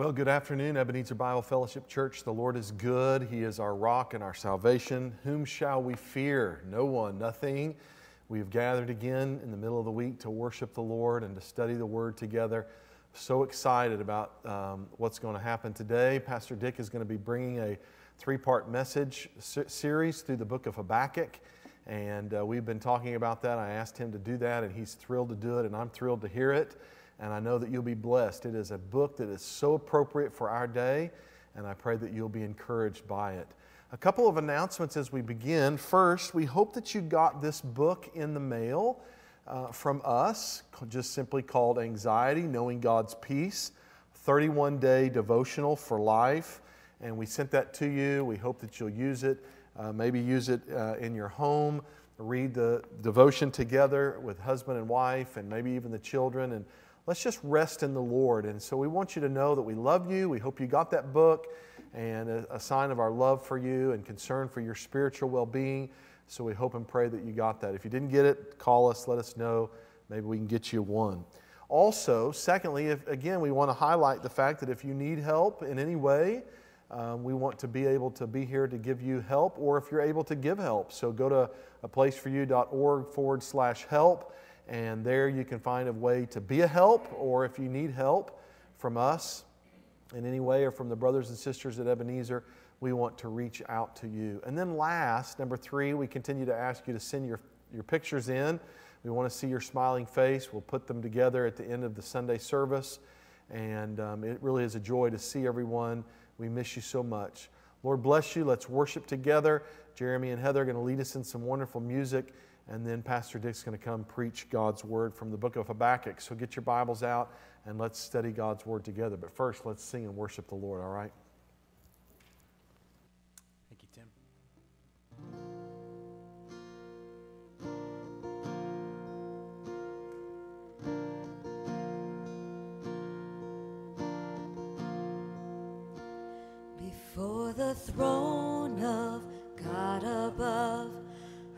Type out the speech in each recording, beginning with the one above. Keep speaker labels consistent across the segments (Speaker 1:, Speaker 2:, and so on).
Speaker 1: Well, good afternoon, Ebenezer Bible Fellowship Church. The Lord is good. He is our rock and our salvation. Whom shall we fear? No one, nothing. We have gathered again in the middle of the week to worship the Lord and to study the Word together. So excited about um, what's going to happen today. Pastor Dick is going to be bringing a three part message series through the book of Habakkuk. And uh, we've been talking about that. I asked him to do that, and he's thrilled to do it, and I'm thrilled to hear it and I know that you'll be blessed. It is a book that is so appropriate for our day, and I pray that you'll be encouraged by it. A couple of announcements as we begin. First, we hope that you got this book in the mail uh, from us, just simply called Anxiety Knowing God's Peace 31 Day Devotional for Life. And we sent that to you. We hope that you'll use it. Uh, maybe use it uh, in your home. Read the devotion together with husband and wife, and maybe even the children. And let's just rest in the Lord. And so we want you to know that we love you. We hope you got that book and a, a sign of our love for you and concern for your spiritual well being. So we hope and pray that you got that. If you didn't get it, call us, let us know. Maybe we can get you one. Also, secondly, if, again, we want to highlight the fact that if you need help in any way, um, we want to be able to be here to give you help, or if you're able to give help. So go to a placeforyou.org forward slash help and there you can find a way to be a help, or if you need help from us in any way or from the brothers and sisters at Ebenezer, we want to reach out to you. And then, last, number three, we continue to ask you to send your, your pictures in. We want to see your smiling face. We'll put them together at the end of the Sunday service. And um, it really is a joy to see everyone. We miss you so much. Lord bless you. Let's worship together. Jeremy and Heather are going to lead us in some wonderful music and then Pastor Dick's going to come preach God's word from the book of Habakkuk. So get your Bibles out and let's study God's word together. But first, let's sing and worship the Lord, all right?
Speaker 2: Thank you, Tim.
Speaker 3: Before the throne of God above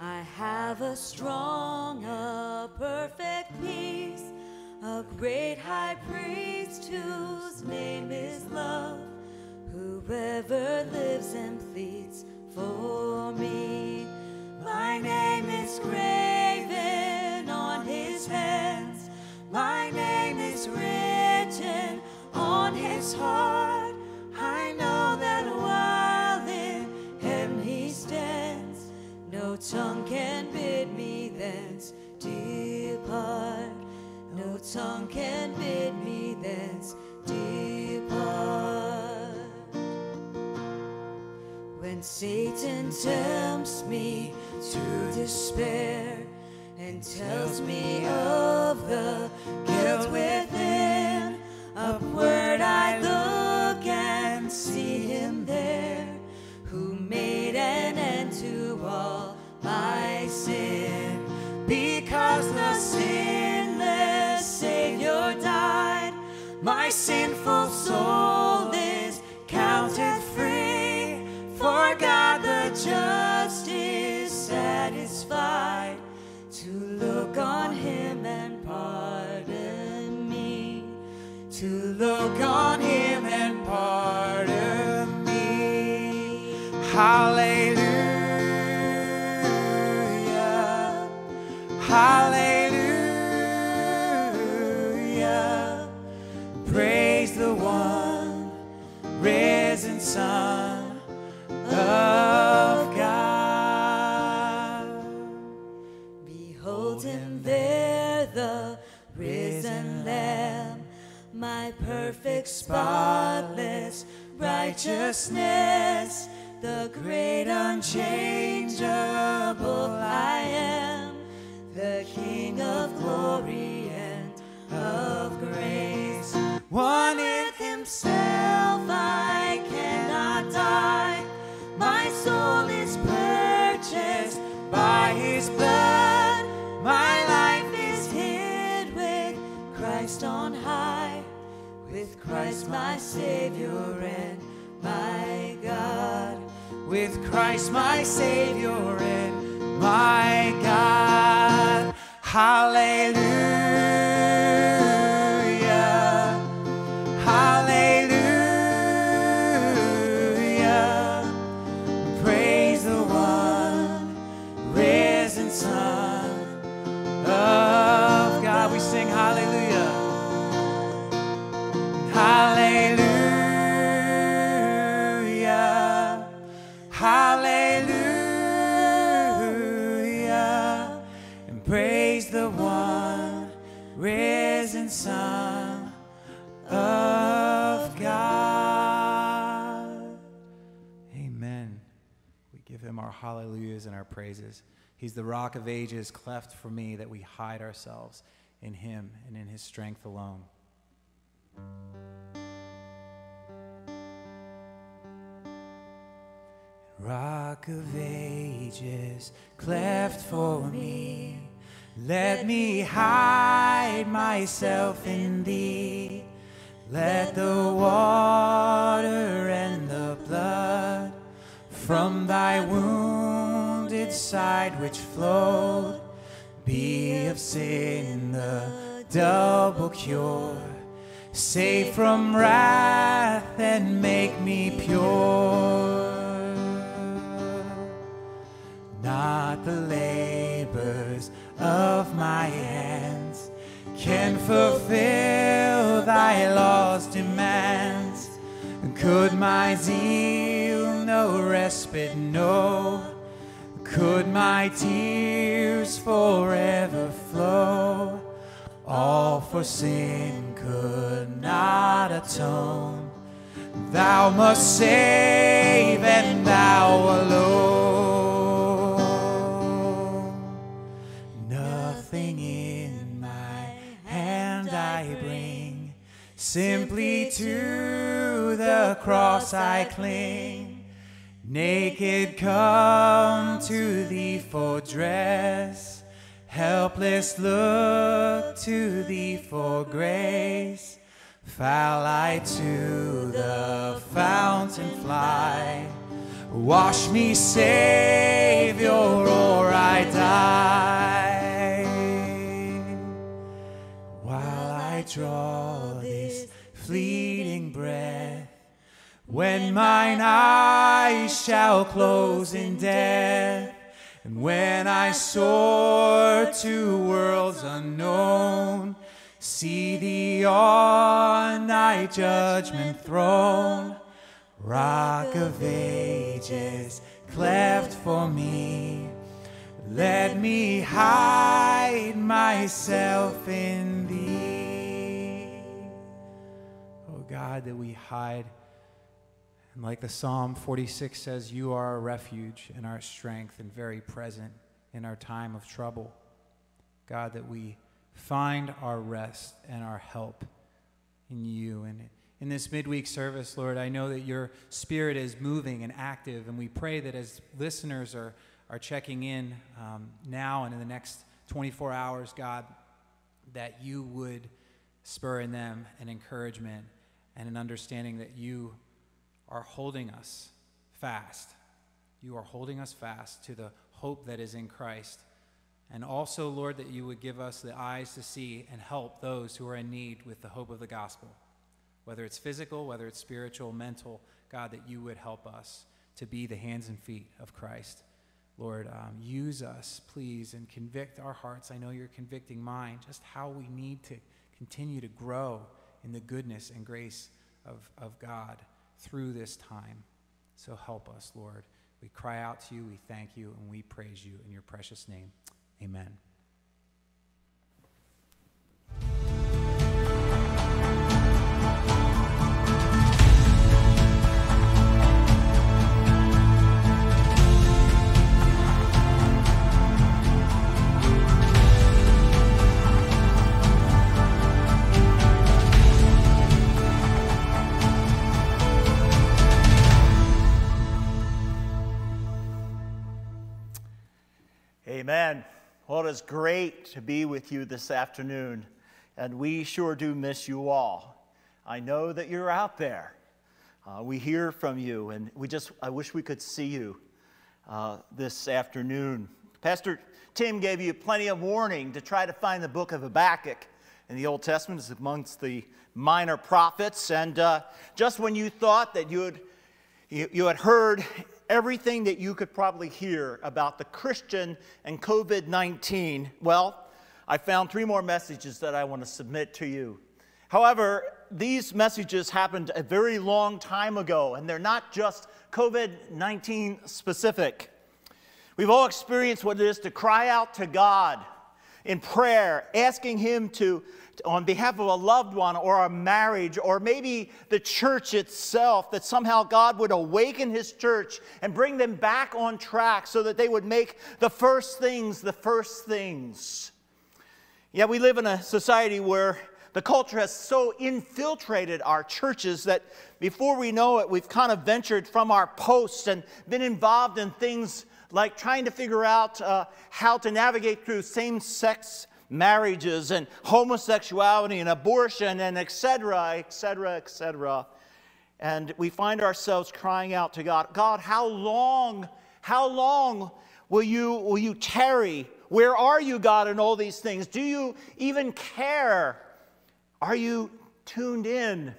Speaker 3: I have a strong, a perfect peace, a great high priest whose name is love, whoever lives and pleads for me. My name is graven on his hands, my name is written on his heart. Tongue can bid me thence depart. When Satan tempts me to despair and tells me of the guilt within, upward I look and see him there who made an end to all my sin. Because the sinless To look on him and pardon me.
Speaker 2: Hallelujah. Hallelujah. Praise the one risen Son of
Speaker 3: my perfect, spotless righteousness, the great unchangeable I am, the King of glory and of grace. One with himself I cannot die, my soul is purchased by his blood, with Christ my Savior and my God,
Speaker 2: With Christ my Savior and my God. Hallelujah. Praises. He's the rock of ages, cleft for me, that we hide ourselves in him and in his strength alone. Rock of ages, cleft for me. Let me hide myself in thee. Let the water and the blood from thy wounded side which flowed be of sin the double cure. Save from wrath and make me pure. Not the labors of my hands can fulfill thy law's demands. Could my zeal no respite know? Could my tears forever flow? All for sin could not atone. Thou must save, and thou alone. Nothing in my hand I bring, simply to the cross I cling. Naked come to thee for dress, helpless look to thee for grace. Foul I to the fountain fly. Wash me, Savior, or I die. While I draw when mine eyes shall close in death, and when I soar to worlds unknown, see thee on thy judgment throne, rock of ages, cleft for me. Let me hide myself in thee. Oh God, that we hide. And like the Psalm 46 says, you are our refuge and our strength and very present in our time of trouble. God, that we find our rest and our help in you. And in this midweek service, Lord, I know that your spirit is moving and active, and we pray that as listeners are, are checking in um, now and in the next 24 hours, God, that you would spur in them an encouragement and an understanding that you are holding us fast. You are holding us fast to the hope that is in Christ. And also, Lord, that you would give us the eyes to see and help those who are in need with the hope of the gospel. Whether it's physical, whether it's spiritual, mental, God, that you would help us to be the hands and feet of Christ. Lord, um, use us, please, and convict our hearts. I know you're convicting mine, just how we need to continue to grow in the goodness and grace of, of God through this time. So help us, Lord. We cry out to you, we thank you, and we praise you in your precious name. Amen.
Speaker 4: It is great to be with you this afternoon, and we sure do miss you all. I know that you're out there. Uh, we hear from you, and we just, I wish we could see you uh, this afternoon. Pastor Tim gave you plenty of warning to try to find the book of Habakkuk in the Old Testament. It's amongst the minor prophets, and uh, just when you thought that you had, you, you had heard everything that you could probably hear about the Christian and COVID 19, well, I found three more messages that I want to submit to you. However, these messages happened a very long time ago, and they're not just COVID 19 specific. We've all experienced what it is to cry out to God in prayer, asking Him to on behalf of a loved one or a marriage or maybe the church itself, that somehow God would awaken his church and bring them back on track so that they would make the first things the first things. Yet we live in a society where the culture has so infiltrated our churches that before we know it, we've kind of ventured from our posts and been involved in things like trying to figure out uh, how to navigate through same sex marriages and homosexuality and abortion and etc., etc., etc. And we find ourselves crying out to God, God, how long, how long will you, will you tarry? Where are you, God, in all these things? Do you even care? Are you tuned in?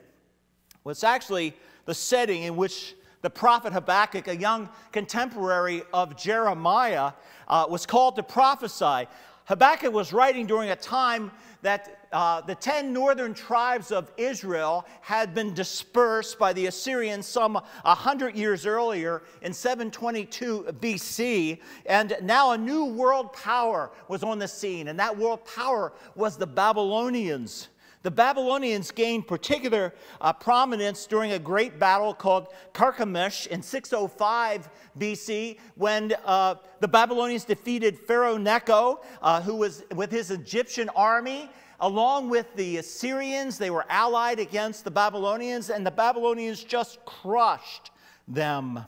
Speaker 4: Well, it's actually the setting in which the prophet Habakkuk, a young contemporary of Jeremiah, uh, was called to prophesy. Habakkuk was writing during a time that uh, the 10 northern tribes of Israel had been dispersed by the Assyrians some 100 years earlier in 722 BC. And now a new world power was on the scene, and that world power was the Babylonians. The Babylonians gained particular uh, prominence during a great battle called Carchemish in 605 BC when uh, the Babylonians defeated Pharaoh Necho, uh, who was with his Egyptian army. Along with the Assyrians, they were allied against the Babylonians, and the Babylonians just crushed them.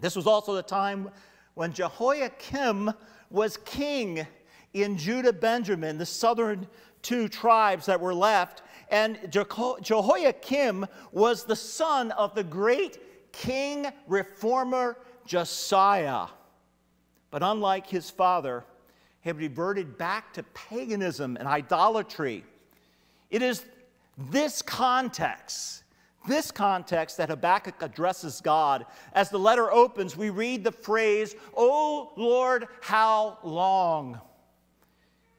Speaker 4: This was also the time when Jehoiakim was king in Judah Benjamin, the southern two tribes that were left. And Jehoiakim was the son of the great king reformer Josiah. But unlike his father, he reverted back to paganism and idolatry. It is this context, this context that Habakkuk addresses God. As the letter opens, we read the phrase, O Lord, how long?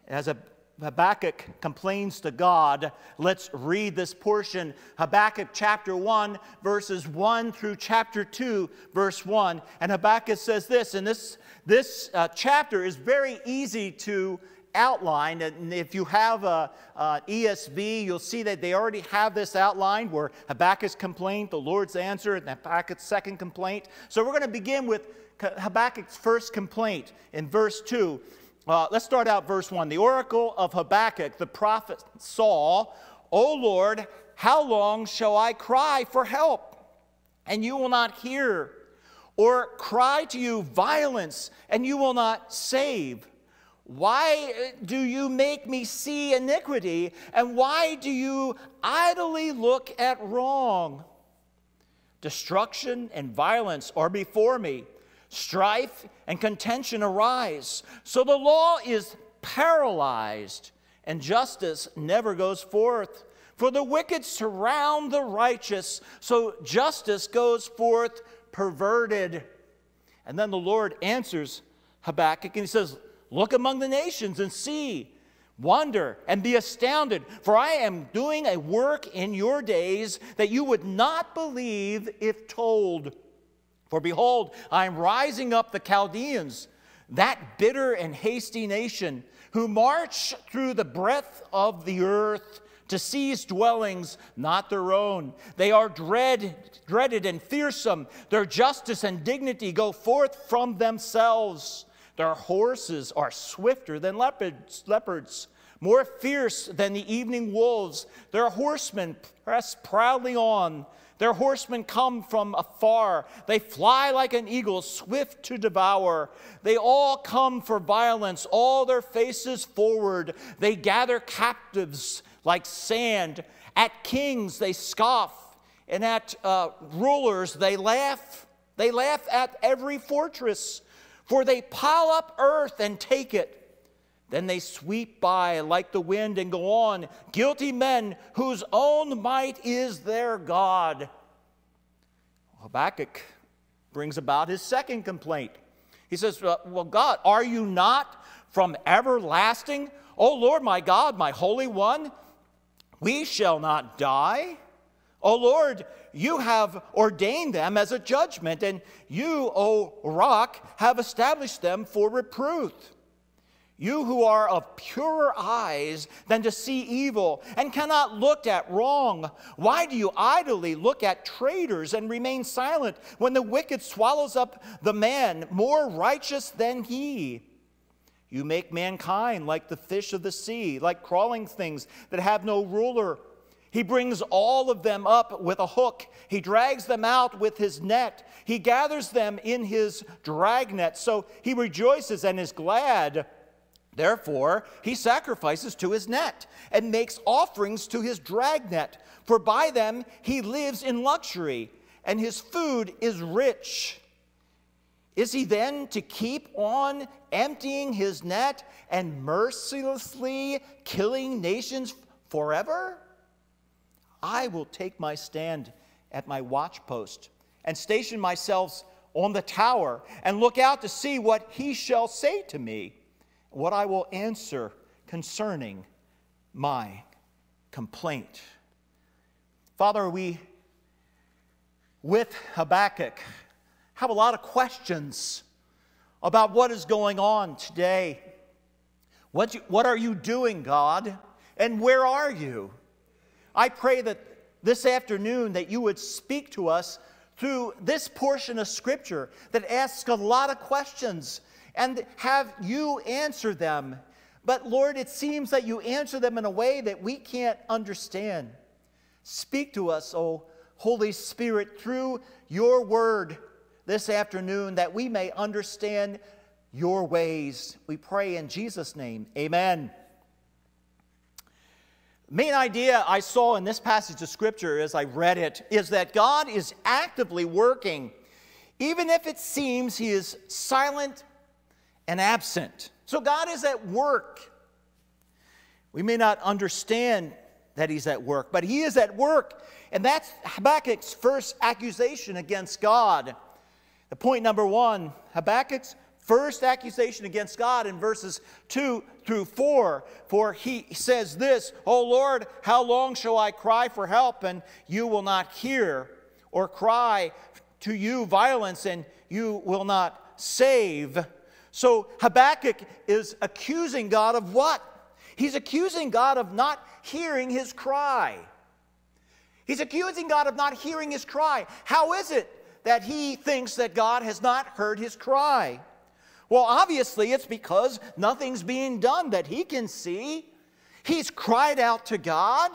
Speaker 4: As a Habakkuk complains to God. Let's read this portion Habakkuk chapter 1, verses 1 through chapter 2, verse 1. And Habakkuk says this, and this, this uh, chapter is very easy to outline. And if you have a, a, ESV, you'll see that they already have this outlined where Habakkuk's complaint, the Lord's answer, and Habakkuk's second complaint. So we're going to begin with Habakkuk's first complaint in verse 2. Uh, let's start out verse 1. The oracle of Habakkuk, the prophet saw, O Lord, how long shall I cry for help, and you will not hear? Or cry to you violence, and you will not save? Why do you make me see iniquity, and why do you idly look at wrong? Destruction and violence are before me strife and contention arise. So the law is paralyzed, and justice never goes forth. For the wicked surround the righteous, so justice goes forth perverted. And then the Lord answers Habakkuk and he says, Look among the nations and see, wonder and be astounded, for I am doing a work in your days that you would not believe if told. For behold, I am rising up the Chaldeans, that bitter and hasty nation, who march through the breadth of the earth to seize dwellings not their own. They are dread, dreaded and fearsome. Their justice and dignity go forth from themselves. Their horses are swifter than leopards, leopards, more fierce than the evening wolves. Their horsemen press proudly on. Their horsemen come from afar. They fly like an eagle, swift to devour. They all come for violence, all their faces forward. They gather captives like sand. At kings they scoff, and at uh, rulers they laugh. They laugh at every fortress, for they pile up earth and take it. Then they sweep by like the wind and go on, guilty men whose own might is their God. Habakkuk brings about his second complaint. He says, Well, God, are you not from everlasting? O Lord, my God, my Holy One, we shall not die. O Lord, you have ordained them as a judgment, and you, O rock, have established them for reproof. You who are of purer eyes than to see evil and cannot look at wrong, why do you idly look at traitors and remain silent when the wicked swallows up the man more righteous than he? You make mankind like the fish of the sea, like crawling things that have no ruler. He brings all of them up with a hook. He drags them out with his net. He gathers them in his dragnet. So he rejoices and is glad. Therefore, he sacrifices to his net and makes offerings to his dragnet, for by them he lives in luxury, and his food is rich. Is he then to keep on emptying his net and mercilessly killing nations forever? I will take my stand at my watchpost and station myself on the tower and look out to see what he shall say to me what I will answer concerning my complaint. Father, we, with Habakkuk, have a lot of questions about what is going on today. What, you, what are you doing, God? And where are you? I pray that this afternoon that you would speak to us through this portion of Scripture that asks a lot of questions and have you answer them. But Lord, it seems that you answer them in a way that we can't understand. Speak to us, O Holy Spirit, through your word this afternoon that we may understand your ways. We pray in Jesus' name. Amen. Main idea I saw in this passage of Scripture as I read it is that God is actively working, even if it seems He is silent and absent. So God is at work. We may not understand that He's at work, but He is at work. And that's Habakkuk's first accusation against God. The point number one Habakkuk's first accusation against God in verses 2 through 4. For he says this, O Lord, how long shall I cry for help and you will not hear, or cry to you violence and you will not save? So Habakkuk is accusing God of what? He's accusing God of not hearing his cry. He's accusing God of not hearing his cry. How is it that he thinks that God has not heard his cry? Well, obviously, it's because nothing's being done that he can see. He's cried out to God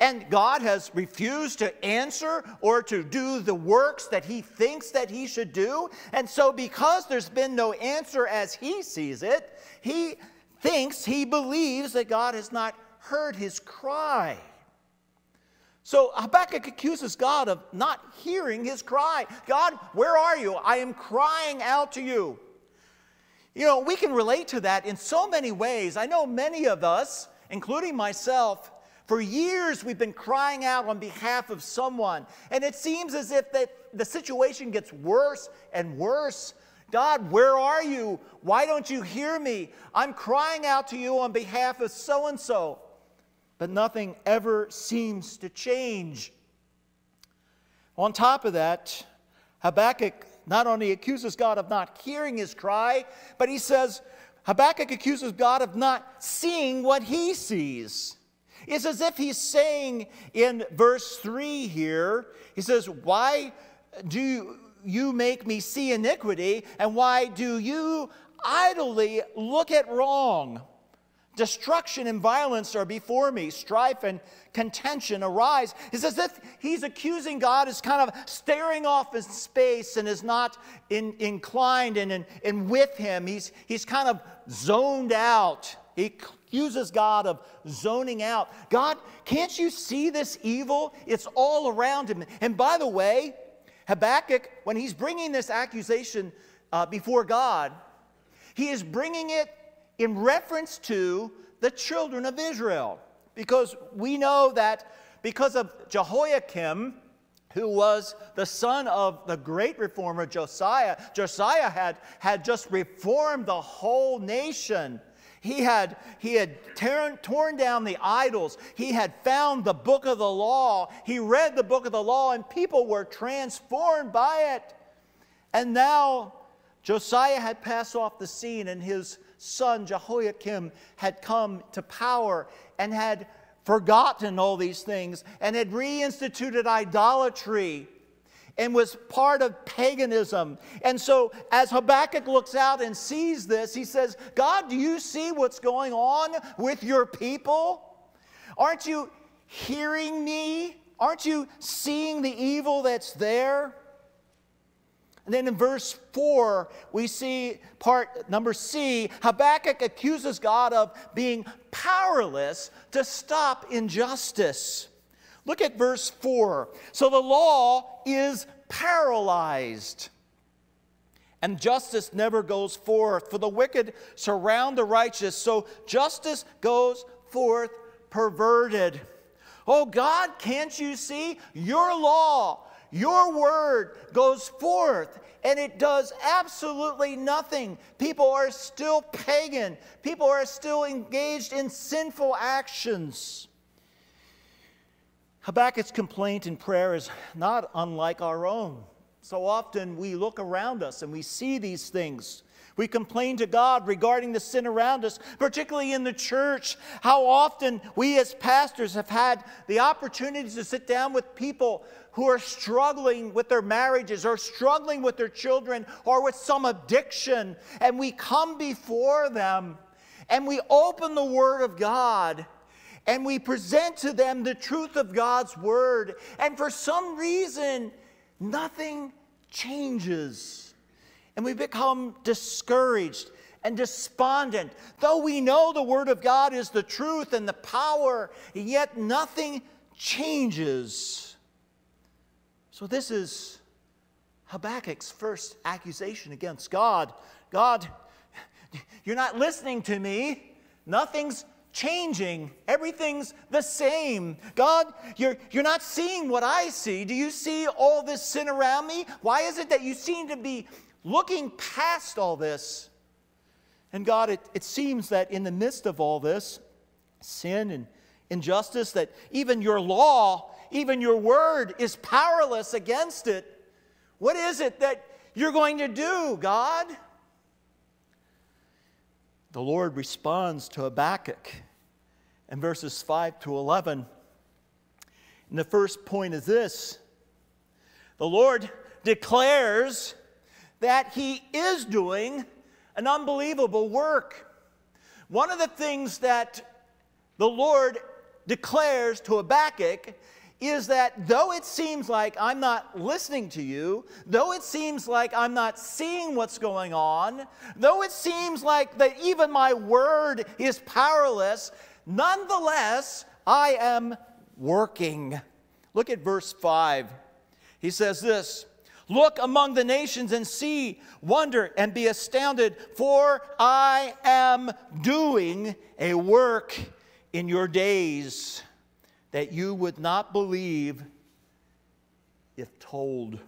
Speaker 4: and God has refused to answer or to do the works that he thinks that he should do. And so, because there's been no answer as he sees it, he thinks, he believes that God has not heard his cry. So Habakkuk accuses God of not hearing his cry. God, where are you? I am crying out to you. You know, we can relate to that in so many ways. I know many of us, including myself, for years, we've been crying out on behalf of someone, and it seems as if that the situation gets worse and worse. God, where are you? Why don't you hear me? I'm crying out to you on behalf of so and so. But nothing ever seems to change. On top of that, Habakkuk not only accuses God of not hearing his cry, but he says, Habakkuk accuses God of not seeing what he sees. It's as if he's saying in verse 3 here, he says, Why do you make me see iniquity? And why do you idly look at wrong? Destruction and violence are before me, strife and contention arise. It's as if he's accusing God, is kind of staring off in space and is not in, inclined and, and, and with him. He's, he's kind of zoned out. He accuses God of zoning out. God, can't you see this evil? It's all around him. And by the way, Habakkuk, when he's bringing this accusation uh, before God, he is bringing it in reference to the children of Israel. Because we know that because of Jehoiakim, who was the son of the great reformer Josiah, Josiah had, had just reformed the whole nation. He had, he had torn, torn down the idols. He had found the book of the law. He read the book of the law, and people were transformed by it. And now Josiah had passed off the scene, and his son Jehoiakim had come to power and had forgotten all these things and had reinstituted idolatry and was part of paganism. And so, as Habakkuk looks out and sees this, he says, God, do you see what's going on with your people? Aren't you hearing me? Aren't you seeing the evil that's there? And then in verse 4, we see part number C Habakkuk accuses God of being powerless to stop injustice. Look at verse 4. So the law is paralyzed, and justice never goes forth. For the wicked surround the righteous, so justice goes forth perverted. Oh God, can't you see? Your law, your word goes forth and it does absolutely nothing. People are still pagan, people are still engaged in sinful actions. Habakkuk's complaint in prayer is not unlike our own. So often we look around us and we see these things. We complain to God regarding the sin around us, particularly in the church. How often we as pastors have had the opportunity to sit down with people who are struggling with their marriages or struggling with their children or with some addiction, and we come before them and we open the Word of God and we present to them the truth of God's word. And for some reason, nothing changes. And we become discouraged and despondent. Though we know the word of God is the truth and the power, yet nothing changes. So, this is Habakkuk's first accusation against God. God, you're not listening to me. Nothing's changing. Everything's the same. God, you're, you're not seeing what I see. Do you see all this sin around me? Why is it that you seem to be looking past all this? And God, it, it seems that in the midst of all this, sin and injustice, that even your law, even your word is powerless against it. What is it that you're going to do, God? The Lord responds to Habakkuk in verses 5 to 11. And the first point is this the Lord declares that He is doing an unbelievable work. One of the things that the Lord declares to Habakkuk is that though it seems like I'm not listening to you, though it seems like I'm not seeing what's going on, though it seems like that even my word is powerless, nonetheless, I am working. Look at verse 5. He says this Look among the nations and see, wonder, and be astounded, for I am doing a work in your days that you would not believe if told.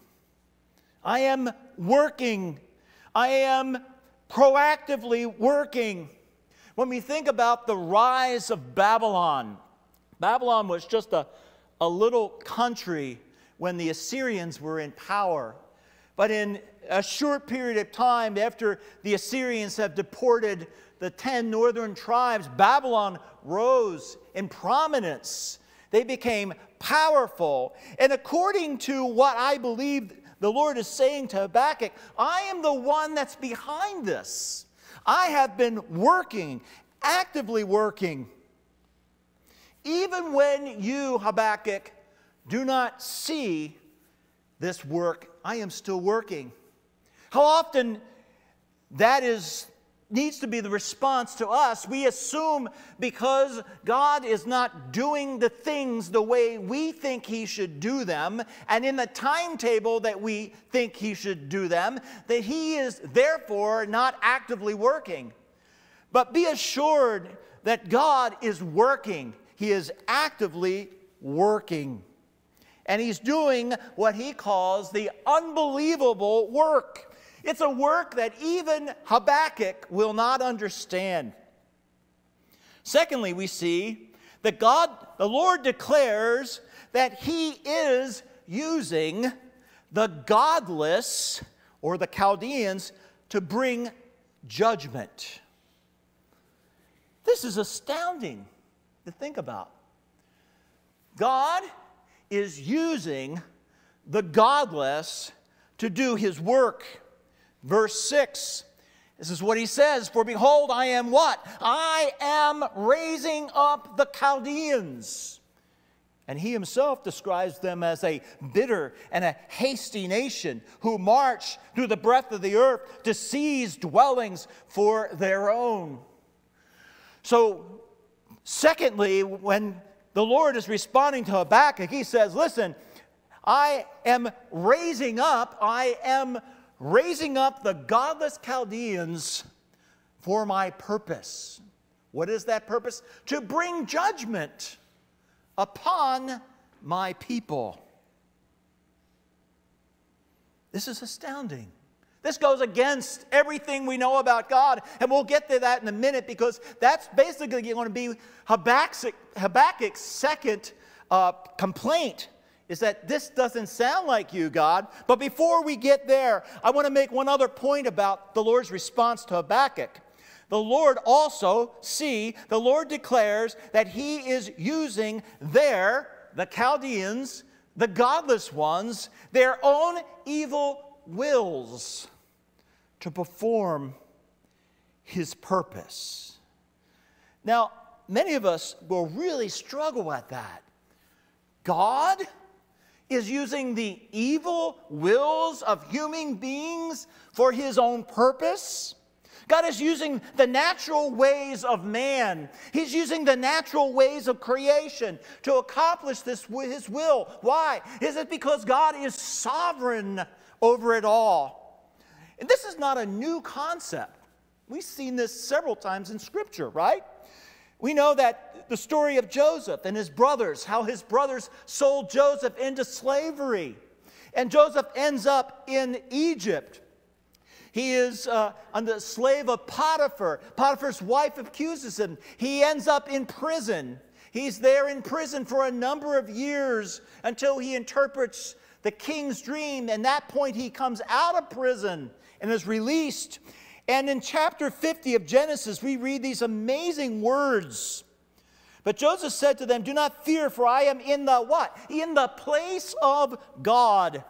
Speaker 4: I am working. I am proactively working. When we think about the rise of Babylon, Babylon was just a, a little country when the Assyrians were in power. But in a short period of time after the Assyrians have deported the 10 northern tribes, Babylon rose in prominence they became powerful. And according to what I believe the Lord is saying to Habakkuk, I am the one that's behind this. I have been working, actively working. Even when you, Habakkuk, do not see this work, I am still working. How often that is needs to be the response to us. We assume because God is not doing the things the way we think He should do them, and in the timetable that we think He should do them, that He is therefore not actively working. But be assured that God is working, He is actively working. And He's doing what He calls the unbelievable work. It's a work that even Habakkuk will not understand. Secondly, we see that God, the Lord declares that He is using the godless or the Chaldeans to bring judgment. This is astounding to think about. God is using the godless to do his work. Verse 6 this is what he says For behold, I am what? I am raising up the Chaldeans. And he himself describes them as a bitter and a hasty nation who march through the breadth of the earth to seize dwellings for their own. So, secondly, when the Lord is responding to Habakkuk, he says, Listen, I am raising up, I am raising up the godless Chaldeans for my purpose. What is that purpose? To bring judgment upon my people. This is astounding. This goes against everything we know about God, and we'll get to that in a minute because that's basically going to be Habakkuk, Habakkuk's second uh, complaint is that this doesn't sound like you, God. But before we get there, I want to make one other point about the Lord's response to Habakkuk. The Lord also, see, the Lord declares that He is using their, the Chaldeans, the godless ones, their own evil wills to perform His purpose. Now, many of us will really struggle at that. God is using the evil wills of human beings for his own purpose. God is using the natural ways of man. He's using the natural ways of creation to accomplish this with his will. Why? Is it because God is sovereign over it all? And this is not a new concept. We've seen this several times in scripture, right? We know that the story of Joseph and his brothers, how his brothers sold Joseph into slavery. And Joseph ends up in Egypt. He is uh, the slave of Potiphar. Potiphar's wife accuses him. He ends up in prison. He's there in prison for a number of years until he interprets the king's dream. And that point, he comes out of prison and is released. And in chapter 50 of Genesis, we read these amazing words. But Joseph said to them, Do not fear, for I am in the what? In the place of God.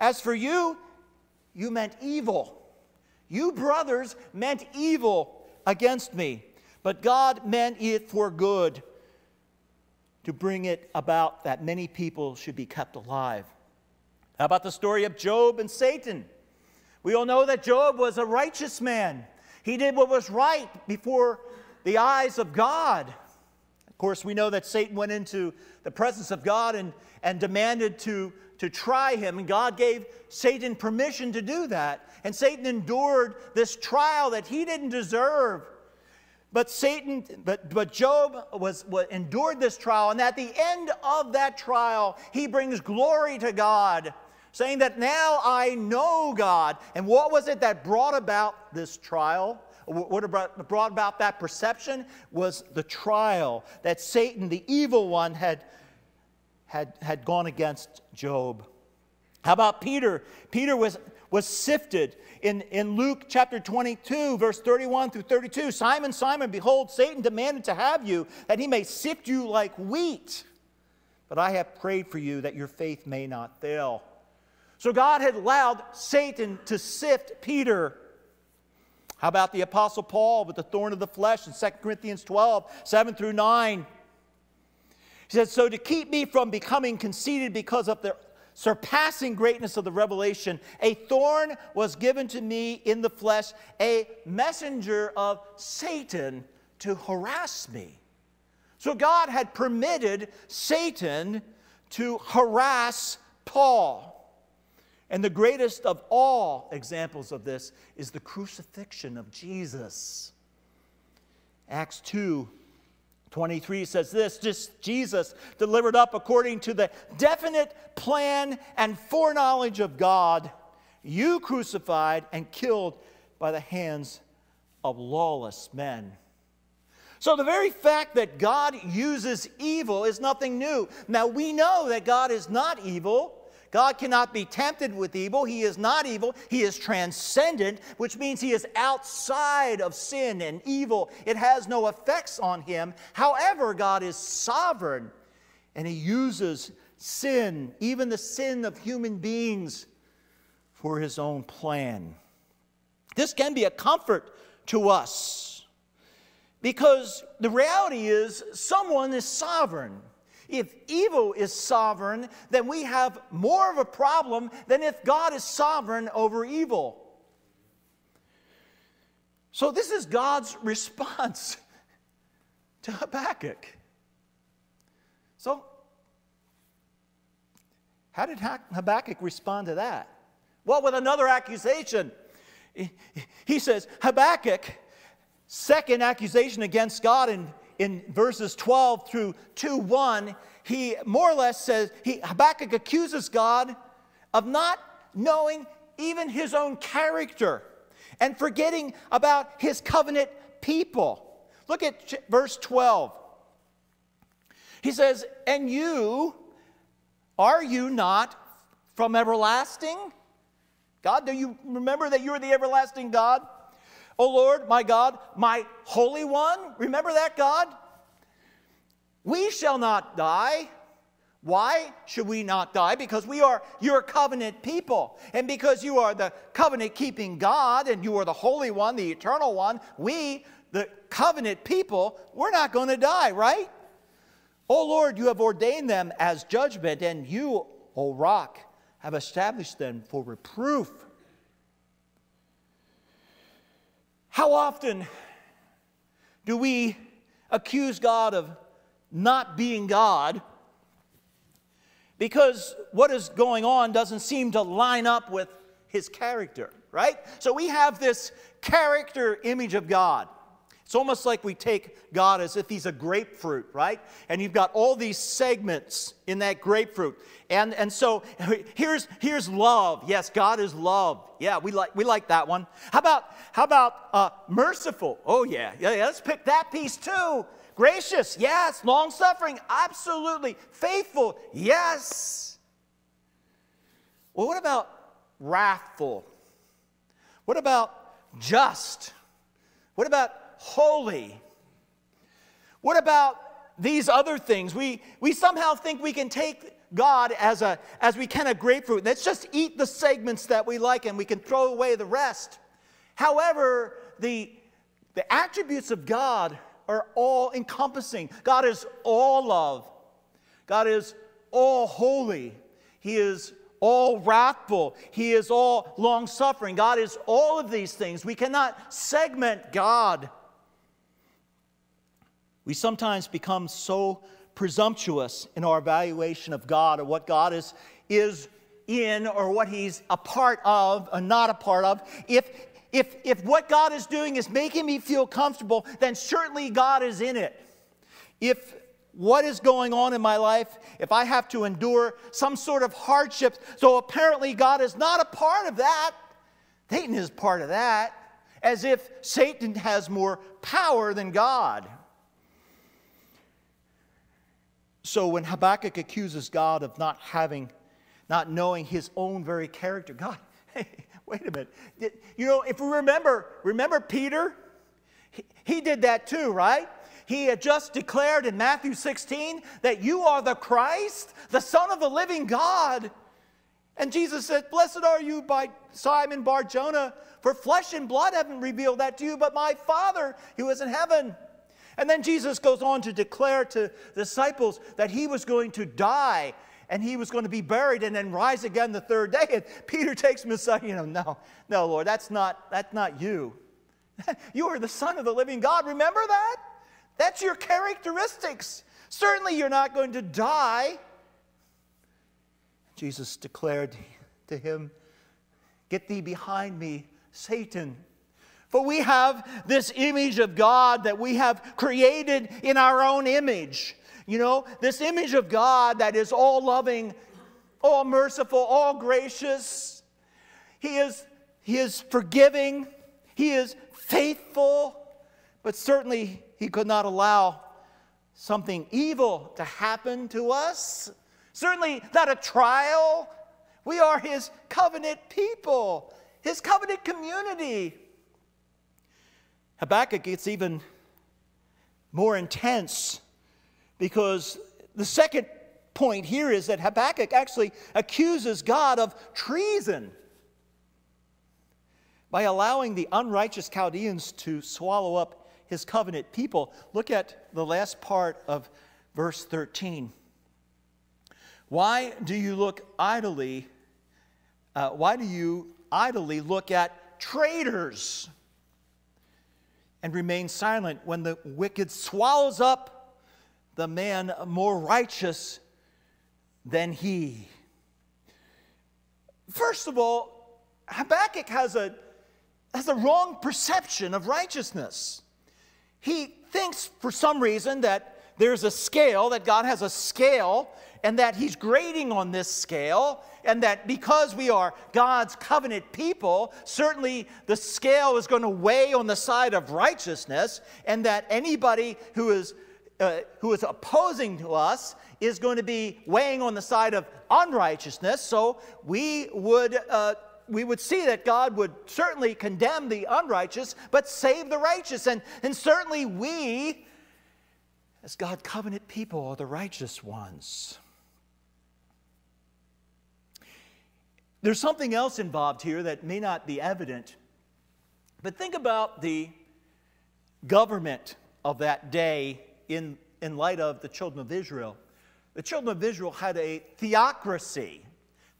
Speaker 4: As for you, you meant evil. You brothers meant evil against me, but God meant it for good to bring it about that many people should be kept alive. How about the story of Job and Satan? We all know that Job was a righteous man. He did what was right before the eyes of God. Of course, we know that Satan went into the presence of God and, and demanded to, to try him, and God gave Satan permission to do that. And Satan endured this trial that he didn't deserve. But Satan, but, but Job was, was endured this trial, and at the end of that trial, he brings glory to God saying that now I know God. And what was it that brought about this trial? What brought about that perception was the trial that Satan, the evil one, had, had, had gone against Job. How about Peter? Peter was, was sifted in, in Luke chapter 22, verse 31 through 32. Simon, Simon, behold, Satan demanded to have you that he may sift you like wheat. But I have prayed for you that your faith may not fail. So God had allowed Satan to sift Peter. How about the Apostle Paul with the thorn of the flesh in 2 Corinthians 12, 7 through 9? He says, So to keep me from becoming conceited because of the surpassing greatness of the revelation, a thorn was given to me in the flesh, a messenger of Satan to harass me. So God had permitted Satan to harass Paul. And the greatest of all examples of this is the crucifixion of Jesus. Acts 2 23 says this just Jesus delivered up according to the definite plan and foreknowledge of God, you crucified and killed by the hands of lawless men. So, the very fact that God uses evil is nothing new. Now, we know that God is not evil. God cannot be tempted with evil. He is not evil. He is transcendent, which means he is outside of sin and evil. It has no effects on him. However, God is sovereign and he uses sin, even the sin of human beings, for his own plan. This can be a comfort to us because the reality is someone is sovereign. If evil is sovereign, then we have more of a problem than if God is sovereign over evil. So, this is God's response to Habakkuk. So, how did Habakkuk respond to that? Well, with another accusation. He says, Habakkuk, second accusation against God in, in verses 12 through 2 1, he more or less says, he, Habakkuk accuses God of not knowing even his own character and forgetting about his covenant people. Look at verse 12. He says, And you, are you not from everlasting? God, do you remember that you're the everlasting God? O Lord, my God, my Holy One. Remember that, God? We shall not die. Why should we not die? Because we are your covenant people. And because you are the covenant keeping God and you are the Holy One, the Eternal One, we, the covenant people, we're not going to die, right? O Lord, you have ordained them as judgment, and you, O rock, have established them for reproof. How often do we accuse God of not being God because what is going on doesn't seem to line up with his character, right? So we have this character image of God. It's almost like we take God as if he's a grapefruit, right? And you've got all these segments in that grapefruit. And, and so here's, here's love. Yes, God is love. Yeah, we like, we like that one. How about, how about uh, merciful? Oh, yeah. yeah. Yeah, let's pick that piece too. Gracious, yes. Long suffering, absolutely. Faithful, yes. Well, what about wrathful? What about just? What about holy. What about these other things? We, we somehow think we can take God as, a, as we can a grapefruit. Let's just eat the segments that we like and we can throw away the rest. However, the, the attributes of God are all encompassing. God is all love, God is all holy, He is all wrathful, He is all long suffering. God is all of these things. We cannot segment God. We sometimes become so presumptuous in our evaluation of God or what God is, is in or what He's a part of or not a part of. If, if, if what God is doing is making me feel comfortable, then certainly God is in it. If what is going on in my life, if I have to endure some sort of hardship, so apparently God is not a part of that, Satan is part of that, as if Satan has more power than God. So when Habakkuk accuses God of not having, not knowing his own very character, God, hey, wait a minute. You know, if we remember, remember Peter? He, he did that too, right? He had just declared in Matthew 16 that you are the Christ, the Son of the living God. And Jesus said, Blessed are you by Simon Bar Jonah, for flesh and blood haven't revealed that to you, but my Father who is in heaven. And then Jesus goes on to declare to disciples that he was going to die and he was going to be buried and then rise again the third day. And Peter takes him aside, you know, no, no, Lord, that's not, that's not you. you are the Son of the living God. Remember that? That's your characteristics. Certainly you're not going to die. Jesus declared to him, Get thee behind me, Satan. For we have this image of God that we have created in our own image. You know, this image of God that is all loving, all merciful, all gracious. He is, he is forgiving, He is faithful, but certainly He could not allow something evil to happen to us. Certainly not a trial We are his covenant people, his covenant community. Habakkuk gets even more intense because the second point here is that Habakkuk actually accuses God of treason by allowing the unrighteous Chaldeans to swallow up his covenant people. Look at the last part of verse 13. Why do you look idly? Uh, why do you idly look at traitors and remain silent when the wicked swallows up the man more righteous than he? First of all, Habakkuk has a, has a wrong perception of righteousness. He thinks for some reason that there's a scale, that God has a scale, and that He's grading on this scale, and that because we are God's covenant people, certainly the scale is going to weigh on the side of righteousness, and that anybody who is uh, who is opposing to us is going to be weighing on the side of unrighteousness. So we would uh, we would see that God would certainly condemn the unrighteous, but save the righteous. And, and certainly we, as God covenant people, are the righteous ones. There's something else involved here that may not be evident, but think about the government of that day in, in light of the children of Israel. The children of Israel had a theocracy.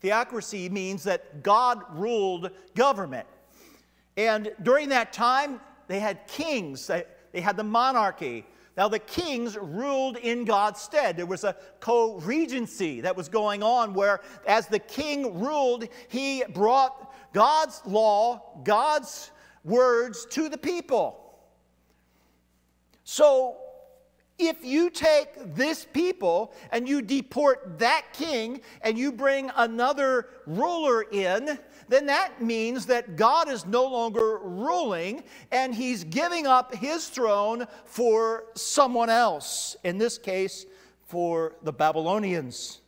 Speaker 4: Theocracy means that God ruled government. And during that time, they had kings, they, they had the monarchy, now, the kings ruled in God's stead. There was a co regency that was going on where, as the king ruled, he brought God's law, God's words to the people. So, if you take this people and you deport that king and you bring another ruler in, then that means that God is no longer ruling and he's giving up his throne for someone else, in this case, for the Babylonians.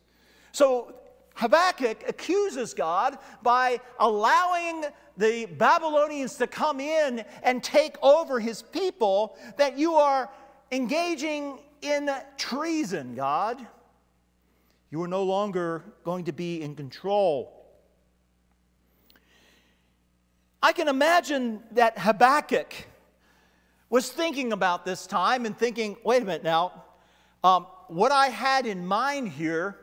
Speaker 4: So Habakkuk accuses God by allowing the Babylonians to come in and take over his people, that you are engaging in treason, God. You are no longer going to be in control. I can imagine that Habakkuk was thinking about this time and thinking, wait a minute now, um, what I had in mind here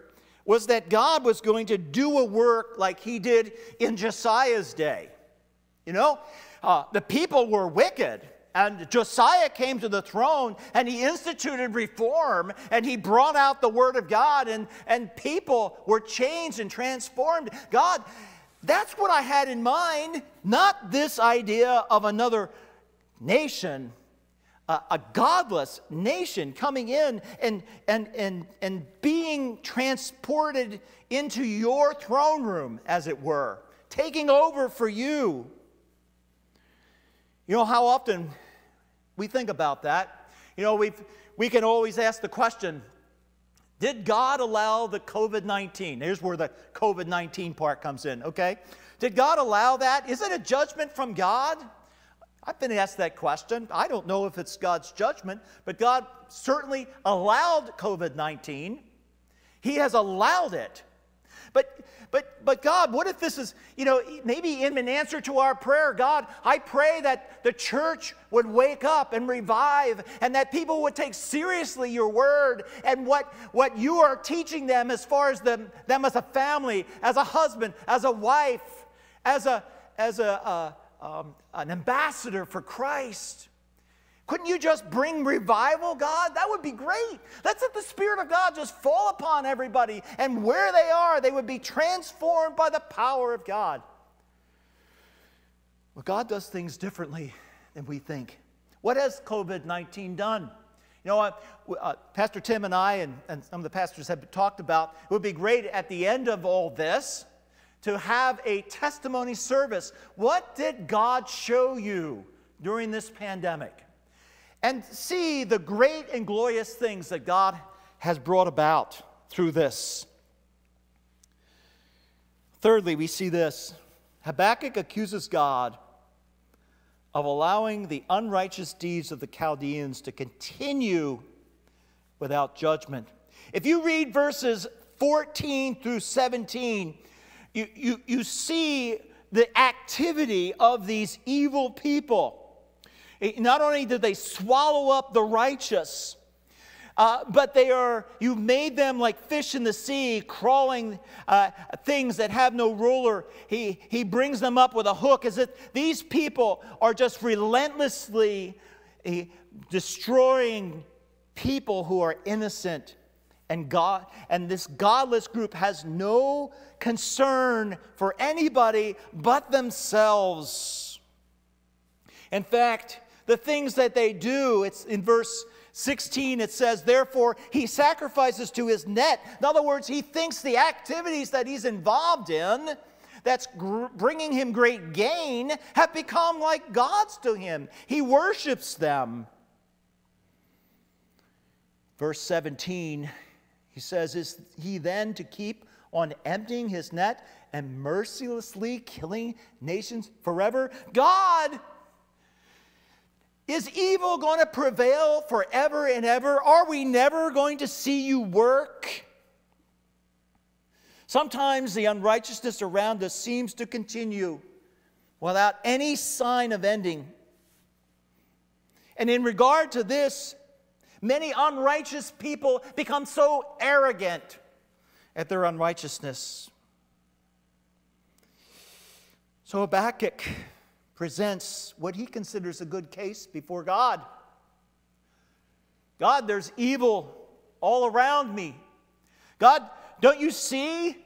Speaker 4: was that God was going to do a work like he did in Josiah's day. You know, uh, the people were wicked. And Josiah came to the throne and he instituted reform and he brought out the word of God and, and people were changed and transformed. God, that's what I had in mind, not this idea of another nation, a godless nation coming in and, and, and, and being transported into your throne room, as it were, taking over for you. You know how often we think about that. You know, we we can always ask the question Did God allow the COVID 19? Here's where the COVID 19 part comes in, okay? Did God allow that? Is it a judgment from God? I've been asked that question. I don't know if it's God's judgment, but God certainly allowed COVID 19. He has allowed it. But but, but God, what if this is, you know, maybe in an answer to our prayer, God, I pray that the church would wake up and revive and that people would take seriously your word and what, what you are teaching them as far as them, them as a family, as a husband, as a wife, as, a, as a, uh, um, an ambassador for Christ. Couldn't you just bring revival, God? That would be great. Let's let the Spirit of God just fall upon everybody, and where they are, they would be transformed by the power of God. Well, God does things differently than we think. What has COVID 19 done? You know what? Uh, Pastor Tim and I, and, and some of the pastors have talked about, it would be great at the end of all this to have a testimony service. What did God show you during this pandemic? And see the great and glorious things that God has brought about through this. Thirdly, we see this Habakkuk accuses God of allowing the unrighteous deeds of the Chaldeans to continue without judgment. If you read verses 14 through 17, you, you, you see the activity of these evil people. Not only did they swallow up the righteous, uh, but they are, you've made them like fish in the sea, crawling uh, things that have no ruler. He, he brings them up with a hook as if these people are just relentlessly uh, destroying people who are innocent. And God and this godless group has no concern for anybody but themselves. In fact, the things that they do, it's in verse 16, it says, Therefore, he sacrifices to his net. In other words, he thinks the activities that he's involved in, that's bringing him great gain, have become like gods to him. He worships them. Verse 17, he says, Is he then to keep on emptying his net and mercilessly killing nations forever? God is evil going to prevail forever and ever? Are we never going to see you work? Sometimes the unrighteousness around us seems to continue without any sign of ending. And in regard to this, many unrighteous people become so arrogant at their unrighteousness. So Habakkuk presents what he considers a good case before God. God, there's evil all around me. God, don't you see?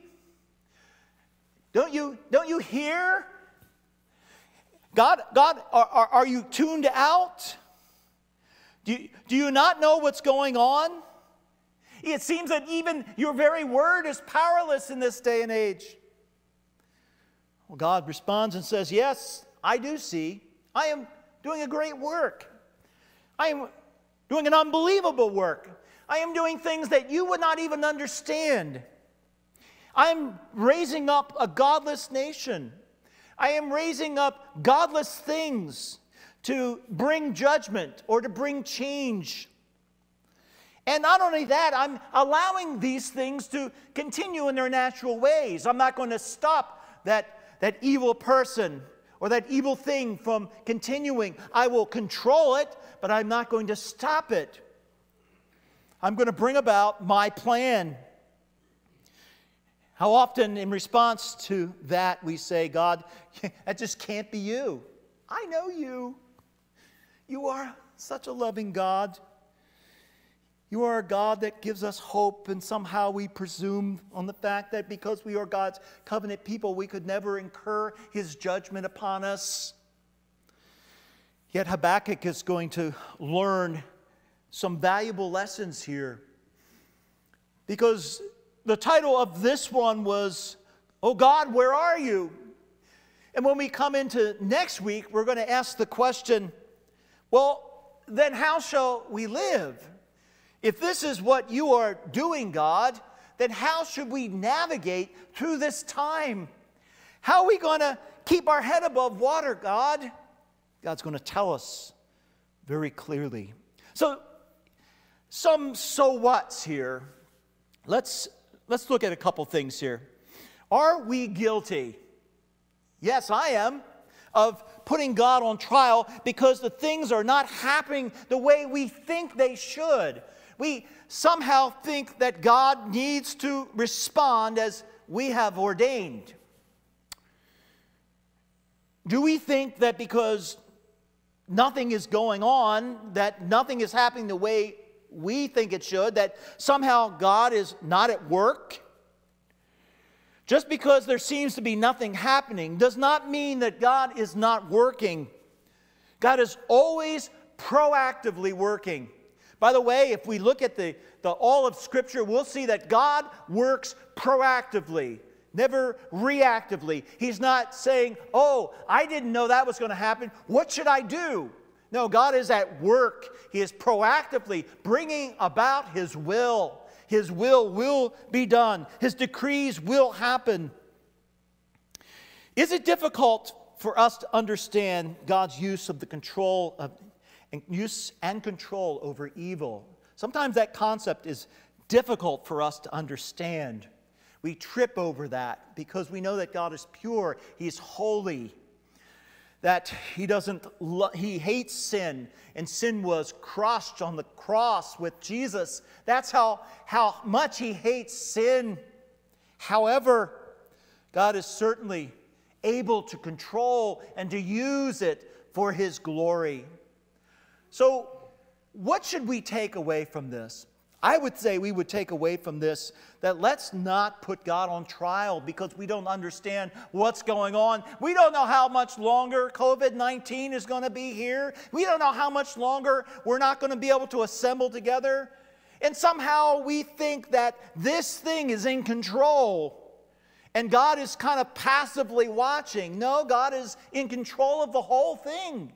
Speaker 4: Don't you, don't you hear? God, God are, are, are you tuned out? Do you, do you not know what's going on? It seems that even your very word is powerless in this day and age. Well, God responds and says, Yes, I do see I am doing a great work. I am doing an unbelievable work. I am doing things that you would not even understand. I'm raising up a godless nation. I am raising up godless things to bring judgment or to bring change. And not only that, I'm allowing these things to continue in their natural ways. I'm not going to stop that, that evil person or that evil thing from continuing. I will control it, but I'm not going to stop it. I'm going to bring about my plan. How often, in response to that, we say, God, that just can't be you. I know you. You are such a loving God. You are a God that gives us hope, and somehow we presume on the fact that because we are God's covenant people, we could never incur his judgment upon us. Yet Habakkuk is going to learn some valuable lessons here. Because the title of this one was, Oh God, where are you? And when we come into next week, we're going to ask the question, Well, then how shall we live? If this is what you are doing, God, then how should we navigate through this time? How are we going to keep our head above water, God? God's going to tell us very clearly. So, some so what's here. Let's, let's look at a couple things here. Are we guilty? Yes, I am. Of putting God on trial because the things are not happening the way we think they should we somehow think that God needs to respond as we have ordained. Do we think that because nothing is going on, that nothing is happening the way we think it should, that somehow God is not at work? Just because there seems to be nothing happening does not mean that God is not working. God is always proactively working. By the way, if we look at the, the all of Scripture, we'll see that God works proactively, never reactively. He's not saying, Oh, I didn't know that was going to happen. What should I do? No, God is at work. He is proactively bringing about His will. His will will be done, His decrees will happen. Is it difficult for us to understand God's use of the control of use and control over evil? Sometimes that concept is difficult for us to understand. We trip over that because we know that God is pure, He is holy, that He doesn't, He hates sin, and sin was crushed on the cross with Jesus. That's how, how much He hates sin. However, God is certainly able to control and to use it for His glory. So, what should we take away from this? I would say we would take away from this that let's not put God on trial because we don't understand what's going on. We don't know how much longer COVID 19 is going to be here. We don't know how much longer we're not going to be able to assemble together. And somehow we think that this thing is in control and God is kind of passively watching. No, God is in control of the whole thing.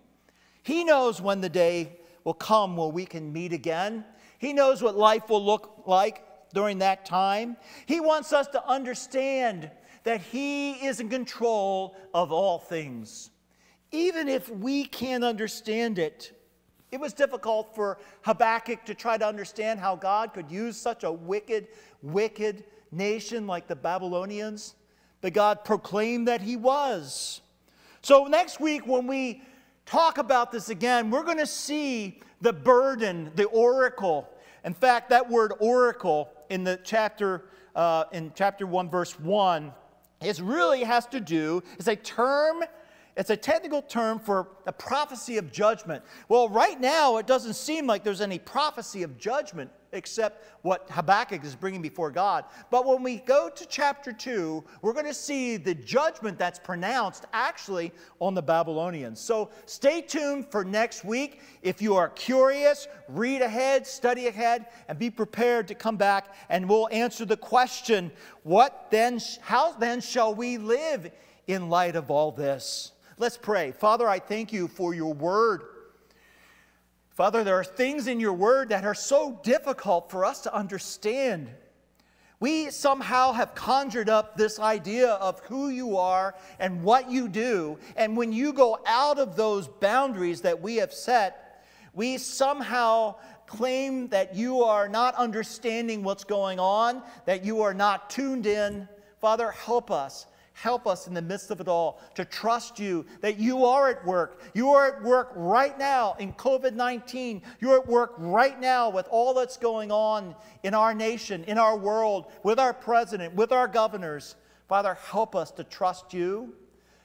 Speaker 4: He knows when the day will come where we can meet again. He knows what life will look like during that time. He wants us to understand that He is in control of all things. Even if we can't understand it, it was difficult for Habakkuk to try to understand how God could use such a wicked, wicked nation like the Babylonians, but God proclaimed that He was. So, next week, when we talk about this again, we're going to see the burden, the oracle. In fact, that word oracle in the chapter, uh, in chapter 1, verse 1, it really has to do, it's a term it's a technical term for a prophecy of judgment. Well, right now, it doesn't seem like there's any prophecy of judgment except what Habakkuk is bringing before God. But when we go to chapter 2, we're going to see the judgment that's pronounced actually on the Babylonians. So stay tuned for next week. If you are curious, read ahead, study ahead, and be prepared to come back and we'll answer the question what then, how then shall we live in light of all this? Let's pray. Father, I thank you for your word. Father, there are things in your word that are so difficult for us to understand. We somehow have conjured up this idea of who you are and what you do. And when you go out of those boundaries that we have set, we somehow claim that you are not understanding what's going on, that you are not tuned in. Father, help us Help us in the midst of it all to trust you that you are at work. You are at work right now in COVID 19. You're at work right now with all that's going on in our nation, in our world, with our president, with our governors. Father, help us to trust you.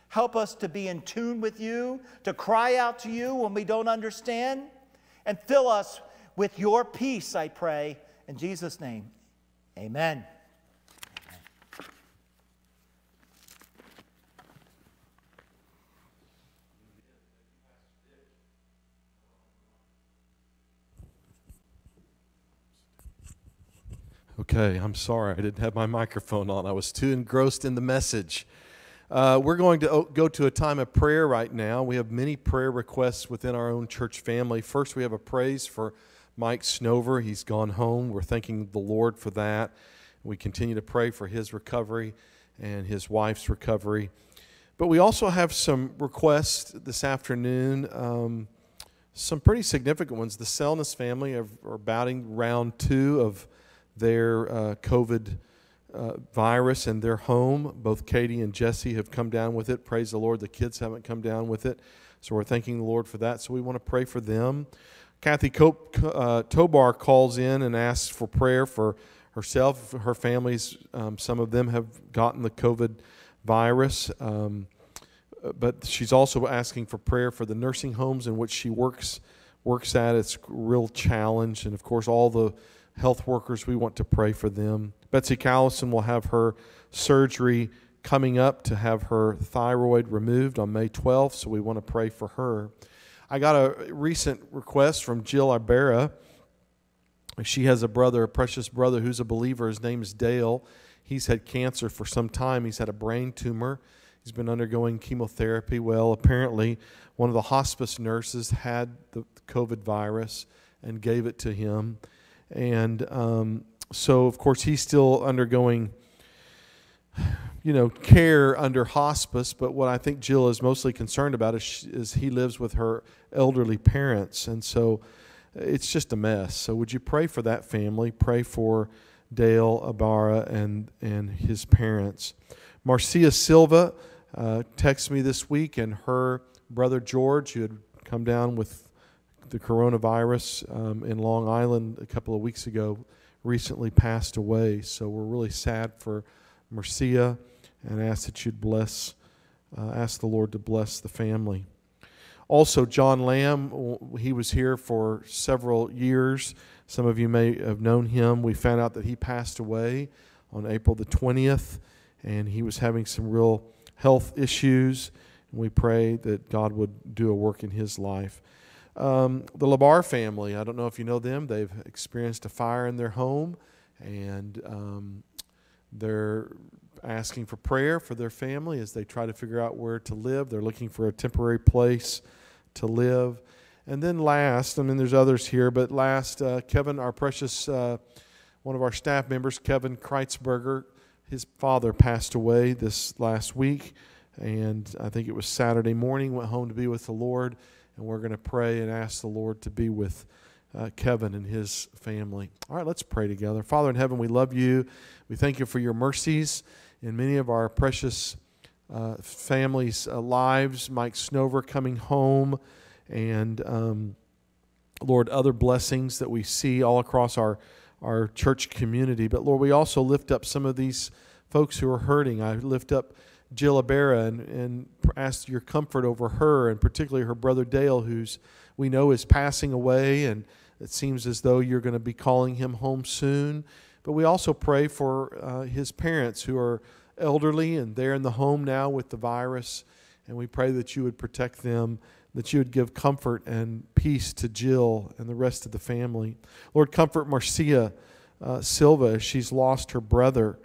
Speaker 4: Help us to be in tune with you, to cry out to you when we don't understand, and fill us with your peace, I pray. In Jesus' name, amen.
Speaker 1: Okay, I'm sorry. I didn't have my microphone on. I was too engrossed in the message. Uh, we're going to go to a time of prayer right now. We have many prayer requests within our own church family. First, we have a praise for Mike Snover. He's gone home. We're thanking the Lord for that. We continue to pray for his recovery and his wife's recovery. But we also have some requests this afternoon, um, some pretty significant ones. The Selness family are, are batting round two of their uh, COVID uh, virus in their home. Both Katie and Jesse have come down with it. Praise the Lord. The kids haven't come down with it. So we're thanking the Lord for that. So we want to pray for them. Kathy Cope, uh, Tobar calls in and asks for prayer for herself, her families. Um, some of them have gotten the COVID virus. Um, but she's also asking for prayer for the nursing homes in which she works works at. It's a real challenge, and of course, all the health workers, we want to pray for them. Betsy Callison will have her surgery coming up to have her thyroid removed on May 12th, so we want to pray for her. I got a recent request from Jill Ibarra. She has a brother, a precious brother, who's a believer. His name is Dale. He's had cancer for some time. He's had a brain tumor. He's been undergoing chemotherapy. Well, apparently, one of the hospice nurses had the COVID virus and gave it to him. And um, so, of course, he's still undergoing you know, care under hospice, but what I think Jill is mostly concerned about is, she, is he lives with her elderly parents. And so it's just a mess. So would you pray for that family? Pray for Dale Ibarra and, and his parents. Marcia Silva uh, texted me this week, and her brother George, who had come down with the coronavirus um, in Long Island a couple of weeks ago, recently passed away. So we're really sad for Marcia and ask that you'd bless, uh, ask the Lord to bless the family. Also, John Lamb, he was here for several years. Some of you may have known him. We found out that he passed away on April the 20th, and he was having some real health issues. And we pray that God would do a work in his life. Um, the Labar family, I don't know if you know them, they've experienced a fire in their home, and um, they're asking for prayer for their family as they try to figure out where to live. They're looking for a temporary place to live. And then last, I mean, there's others here, but last, uh, Kevin, our precious, uh, one of our staff members, Kevin Kreitzberger, his father passed away this last week. And I think it was Saturday morning, went home to be with the Lord. And we're going to pray and ask the Lord to be with uh, Kevin and his family. All right, let's pray together. Father in heaven, we love you. We thank you for your mercies in many of our precious uh, families' uh, lives. Mike Snover coming home, and um, Lord, other blessings that we see all across our, our church community. But Lord, we also lift up some of these folks who are hurting. I lift up Jill Ibarra and, and ask your comfort over her, and particularly her brother Dale, who's we know is passing away, and it seems as though you're going to be calling him home soon. But we also pray for uh, his parents who are elderly and they're in the home now with the virus. And we pray that you would protect them, that you would give comfort and peace to Jill and the rest of the family. Lord, comfort Marcia uh, Silva she's lost her brother,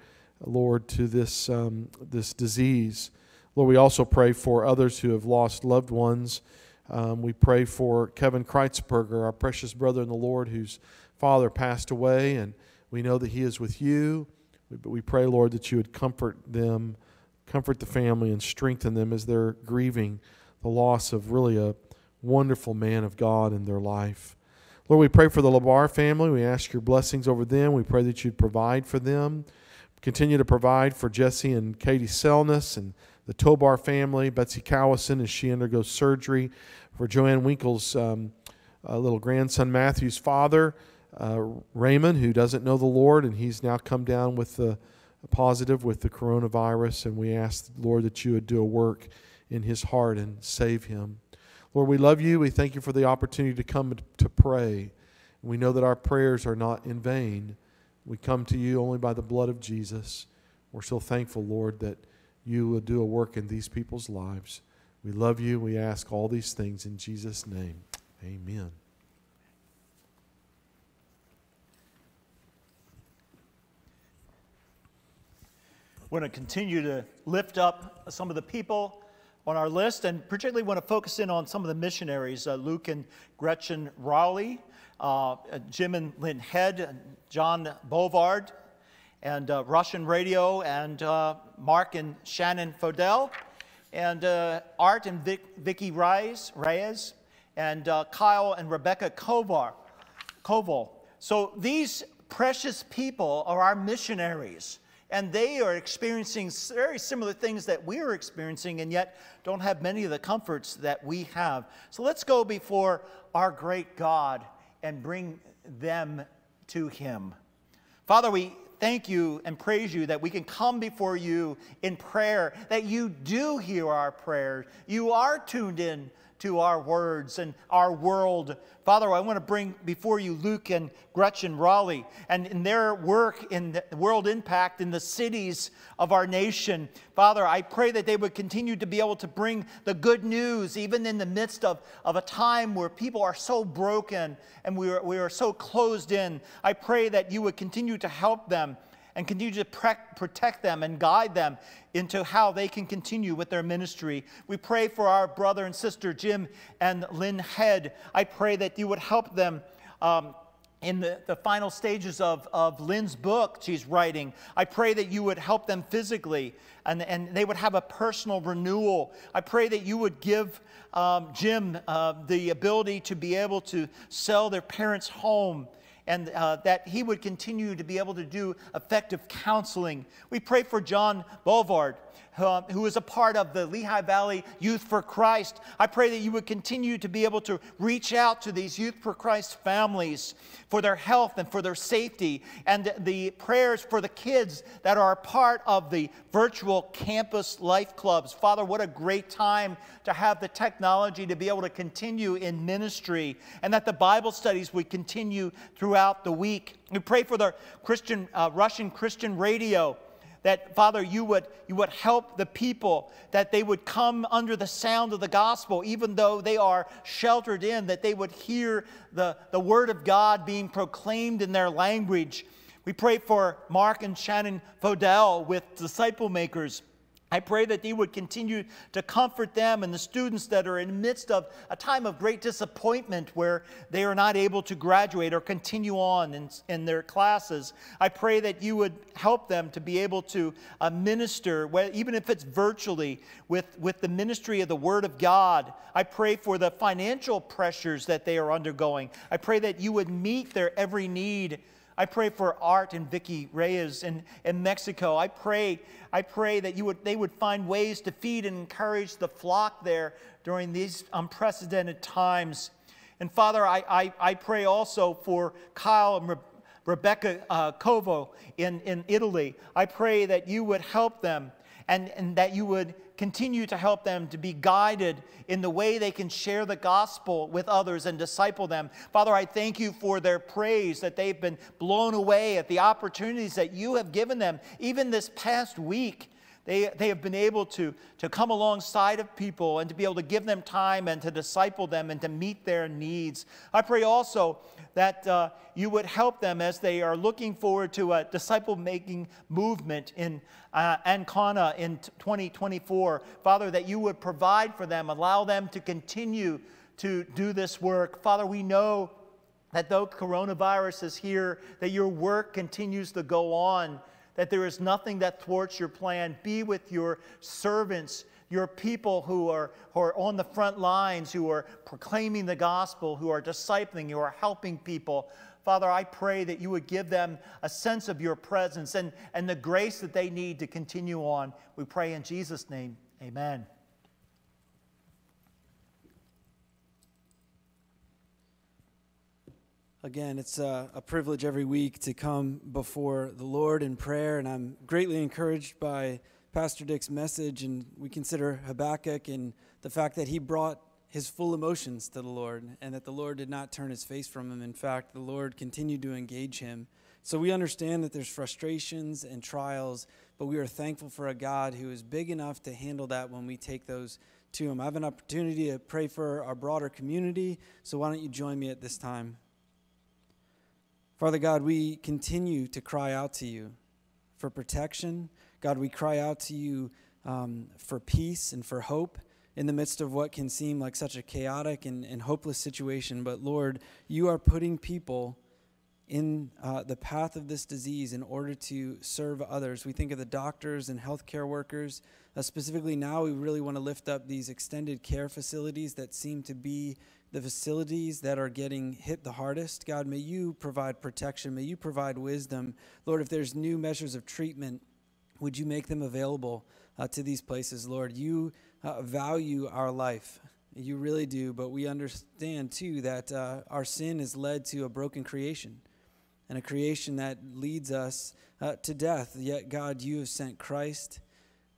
Speaker 1: Lord, to this, um, this disease. Lord, we also pray for others who have lost loved ones. Um, we pray for Kevin Kreitzberger, our precious brother in the Lord, whose father passed away. And we know that He is with you, but we pray, Lord, that you would comfort them, comfort the family, and strengthen them as they're grieving the loss of really a wonderful man of God in their life. Lord, we pray for the Labar family. We ask your blessings over them. We pray that you'd provide for them. Continue to provide for Jesse and Katie Selness and the Tobar family, Betsy Callison as she undergoes surgery, for Joanne Winkle's um, uh, little grandson Matthew's father uh, Raymond, who doesn't know the Lord, and he's now come down with the positive with the coronavirus. And we ask, Lord, that you would do a work in his heart and save him. Lord, we love you. We thank you for the opportunity to come to pray. We know that our prayers are not in vain. We come to you only by the blood of Jesus. We're so thankful, Lord, that you will do a work in these people's lives. We love you. We ask all these things in Jesus' name. Amen.
Speaker 4: We're going to continue to lift up some of the people on our list and particularly want to focus in on some of the missionaries uh, Luke and Gretchen Rowley, uh, Jim and Lynn Head, John Bovard, and uh, Russian Radio, and uh, Mark and Shannon Fodell, and uh, Art and Vic, Vicky Reyes, Reyes and uh, Kyle and Rebecca Kovar, Koval. So these precious people are our missionaries and they are experiencing very similar things that we are experiencing, and yet don't have many of the comforts that we have. So let's go before our great God and bring them to Him. Father, we thank you and praise you that we can come before you in prayer, that you do hear our prayers. You are tuned in to our words and our world. Father, I want to bring before you Luke and Gretchen Raleigh and in their work in the world impact in the cities of our nation. Father, I pray that they would continue to be able to bring the good news, even in the midst of, of a time where people are so broken and we are, we are so closed in. I pray that you would continue to help them and continue to protect them and guide them into how they can continue with their ministry. We pray for our brother and sister Jim and Lynn Head. I pray that you would help them um, in the, the final stages of, of Lynn's book she's writing. I pray that you would help them physically and, and they would have a personal renewal. I pray that you would give um, Jim uh, the ability to be able to sell their parents' home and uh, that he would continue to be able to do effective counseling. We pray for John Bovard uh, who is a part of the Lehigh Valley Youth for Christ. I pray that you would continue to be able to reach out to these Youth for Christ families for their health and for their safety, and the prayers for the kids that are a part of the virtual campus life clubs. Father, what a great time to have the technology to be able to continue in ministry, and that the Bible studies would continue throughout the week. We pray for the Christian, uh, Russian Christian radio that father you would you would help the people that they would come under the sound of the gospel even though they are sheltered in that they would hear the, the word of god being proclaimed in their language. We pray for mark and shannon fodell with disciple makers I pray that you would continue to comfort them and the students that are in the midst of a time of great disappointment where they are not able to graduate or continue on in, in their classes. I pray that you would help them to be able to uh, minister, even if it's virtually, with, with the ministry of the Word of God. I pray for the financial pressures that they are undergoing. I pray that you would meet their every need I pray for Art and Vicky Reyes in, in Mexico. I pray, I pray that you would, they would find ways to feed and encourage the flock there during these unprecedented times. And Father, I, I, I pray also for Kyle and Re- Rebecca uh, Covo in, in Italy. I pray that you would help them and, and that you would continue to help them to be guided in the way they can share the gospel with others and disciple them. Father, I thank you for their praise, that they've been blown away at the opportunities that you have given them, even this past week. They, they have been able to, to come alongside of people and to be able to give them time and to disciple them and to meet their needs. I pray also that uh, you would help them as they are looking forward to a disciple making movement in uh, Ancona in 2024. Father, that you would provide for them, allow them to continue to do this work. Father, we know that though coronavirus is here, that your work continues to go on that there is nothing that thwarts your plan. Be with your servants, your people who are, who are on the front lines, who are proclaiming the gospel, who are discipling, who are helping people. Father, I pray that you would give them a sense of your presence and, and the grace that they need to continue on. We pray in Jesus' name. Amen.
Speaker 5: Again, it's a, a, privilege every week to come before the Lord in prayer, and I'm greatly encouraged by Pastor Dick's message. And we consider Habakkuk and the fact that he brought his full emotions to the Lord, and that the Lord did not turn his face from him. In fact, the Lord continued to engage him. So we understand that there's frustrations and trials, but we are thankful for a God who is big enough to handle that when we take those to him. I have an opportunity to pray for our broader community, so why don't you join me at this time? Father God, we continue to cry out to you for protection. God, we cry out to you um, for peace and for hope in the midst of what can seem like such a chaotic and, and hopeless situation. But Lord, you are putting people in uh, the path of this disease in order to serve others. We think of the doctors and healthcare workers. Uh, specifically, now we really want to lift up these extended care facilities that seem to be the facilities that are getting hit the hardest. God, may you provide protection. May you provide wisdom. Lord, if there's new measures of treatment, would you make them available uh, to these places, Lord? You uh, value our life. You really do, but we understand too that uh, our sin has led to a broken creation and a creation that leads us uh, to death. Yet, God, you have sent Christ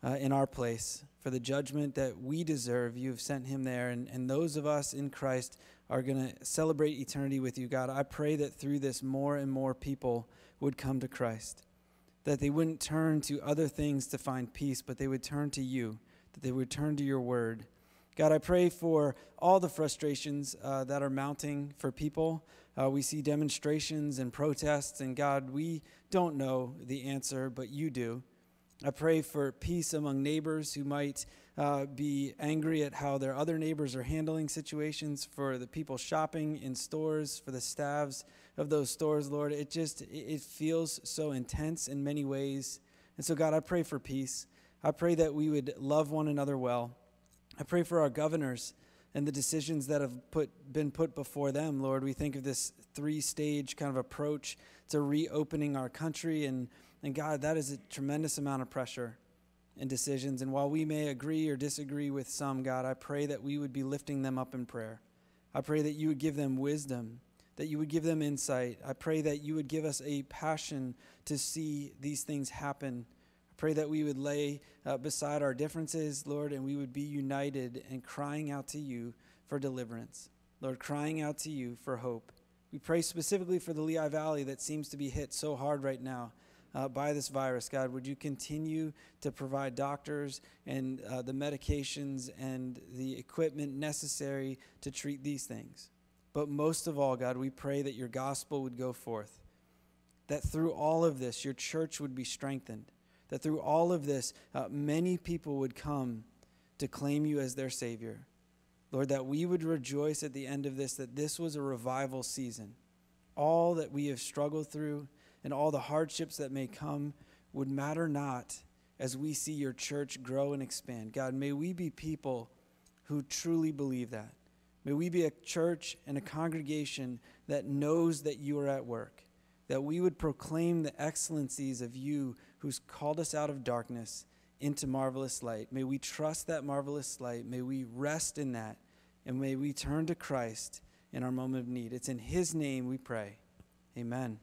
Speaker 5: uh, in our place for the judgment that we deserve. You have sent him there. And, and those of us in Christ are going to celebrate eternity with you, God. I pray that through this, more and more people would come to Christ, that they wouldn't turn to other things to find peace, but they would turn to you, that they would turn to your word. God, I pray for all the frustrations uh, that are mounting for people. Uh, we see demonstrations and protests, and God, we don't know the answer, but you do. I pray for peace among neighbors who might uh, be angry at how their other neighbors are handling situations, for the people shopping in stores, for the staffs of those stores, Lord. It just it feels so intense in many ways. And so, God, I pray for peace. I pray that we would love one another well. I pray for our governors and the decisions that have put, been put before them, Lord. We think of this three stage kind of approach to reopening our country. And, and God, that is a tremendous amount of pressure and decisions. And while we may agree or disagree with some, God, I pray that we would be lifting them up in prayer. I pray that you would give them wisdom, that you would give them insight. I pray that you would give us a passion to see these things happen. I pray that we would lay uh, beside our differences, Lord, and we would be united and crying out to you for deliverance. Lord, crying out to you for hope. We pray specifically for the Lehigh Valley that seems to be hit so hard right now uh, by this virus, God. Would you continue to provide doctors and uh, the medications and the equipment necessary to treat these things? But most of all, God, we pray that your gospel would go forth, that through all of this, your church would be strengthened, that through all of this, uh, many people would come to claim you as their Savior. Lord, that we would rejoice at the end of this, that this was a revival season. All that we have struggled through, and all the hardships that may come would matter not as we see your church grow and expand. God, may we be people who truly believe that. May we be a church and a congregation that knows that you are at work, that we would proclaim the excellencies of you who's called us out of darkness into marvelous light. May we trust that marvelous light. May we rest in that. And may we turn to Christ in our moment of need. It's in His name we pray. Amen.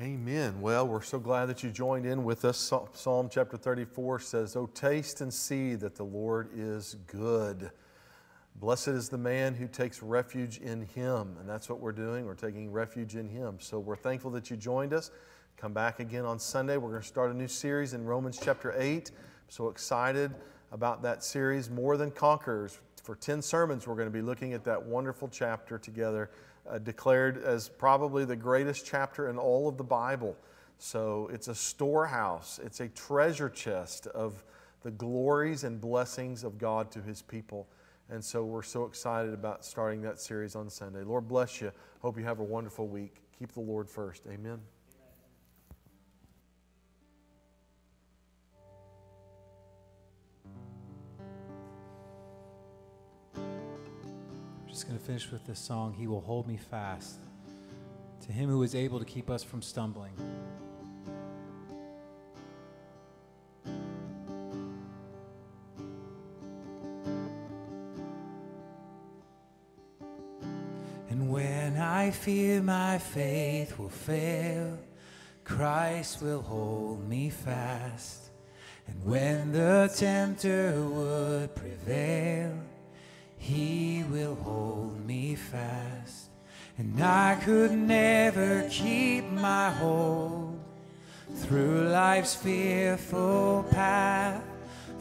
Speaker 1: Amen. Well, we're so glad that you joined in with us. Psalm chapter 34 says, Oh, taste and see that the Lord is good. Blessed is the man who takes refuge in him. And that's what we're doing. We're taking refuge in him. So we're thankful that you joined us. Come back again on Sunday. We're going to start a new series in Romans chapter 8. I'm so excited about that series, More Than Conquerors. For 10 sermons, we're going to be looking at that wonderful chapter together uh, declared as probably the greatest chapter in all of the Bible. So it's a storehouse, it's a treasure chest of the glories and blessings of God to his people. And so we're so excited about starting that series on Sunday. Lord bless you. Hope you have a wonderful week. Keep the Lord first. Amen.
Speaker 2: Just going to finish with this song He Will Hold Me Fast. To Him who is able to keep us from stumbling. And when I fear my faith will fail, Christ will hold me fast. And when the tempter would prevail, he will hold me fast, and I could never keep my hold through life's fearful path.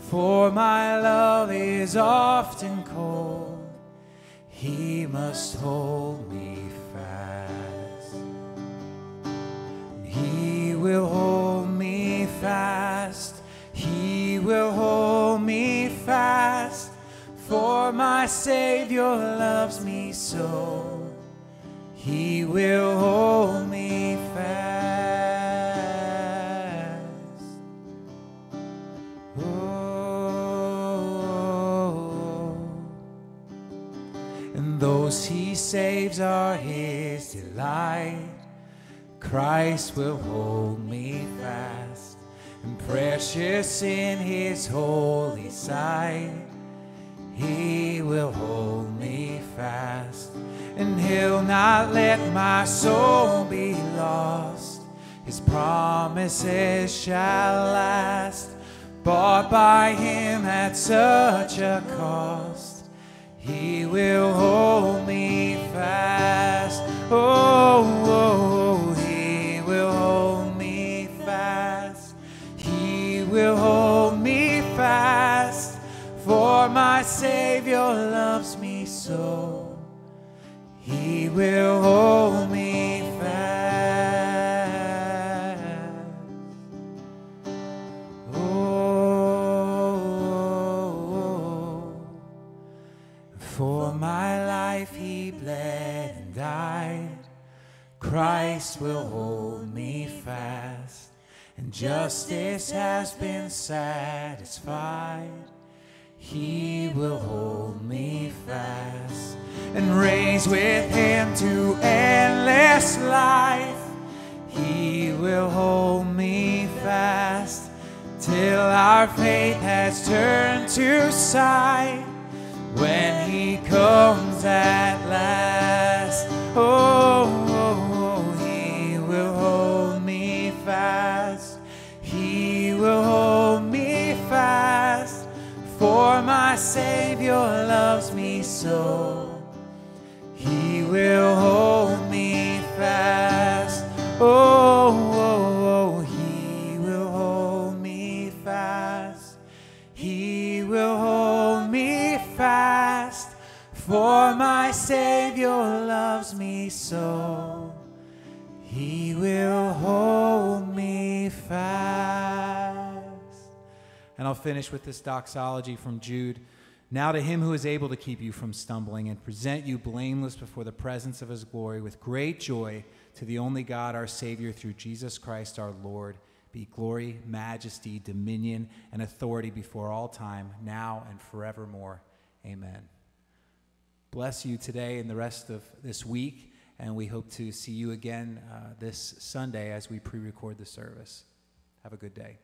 Speaker 2: For my love is often cold, He must hold me fast. He will hold me fast, He will hold me fast for my Savior loves me so, He will hold me fast. Oh, and those He saves are His delight. Christ will hold me fast, and precious in His holy sight. He will hold me fast, and He'll not let my soul be lost. His promises shall last, bought by Him at such a cost. He will hold me fast. Oh, oh, Savior loves me so, He will hold me fast. Oh, oh, oh. for my life He bled and died. Christ will hold me fast, and justice has been satisfied. He with him to endless life. He will hold me fast till our faith has turned to sight when he comes at last. Oh, oh, oh, he will hold me fast. He will hold me fast. For my Savior loves me so. He will hold me fast. Oh, oh, oh, he will hold me fast. He will hold me fast. For my Savior loves me so. He will hold me fast. And I'll finish with this doxology from Jude. Now to him who is able to keep you from stumbling and present you blameless before the presence of his glory with great joy to the only God our Savior through Jesus Christ our Lord be glory, majesty, dominion, and authority before all time, now and forevermore. Amen. Bless you today and the rest of this week, and we hope to see you again uh, this Sunday as we pre record the service. Have a good day.